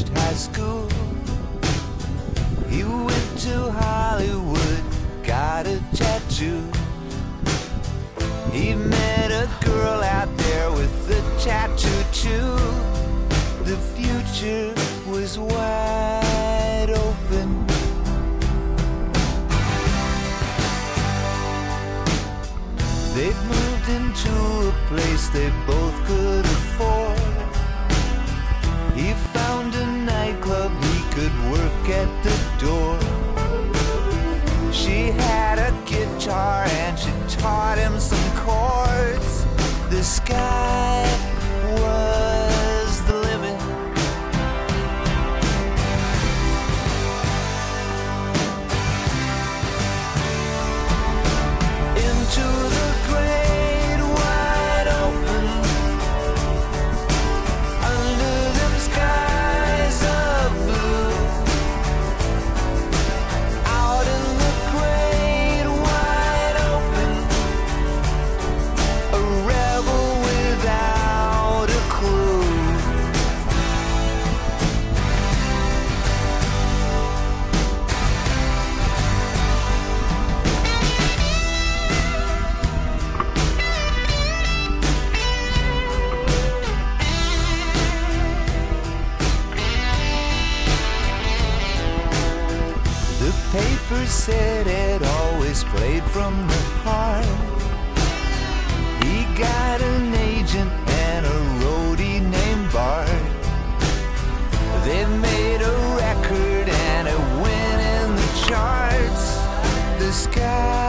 finished high school. He went to Hollywood, got a tattoo. He met a girl out there with a tattoo too. The future was wide open. They'd moved into a place they both could at the door. She had a guitar and she taught him some chords. The sky The paper said it always played from the heart. He got an agent and a roadie named Bart. They made a record and it went in the charts. The sky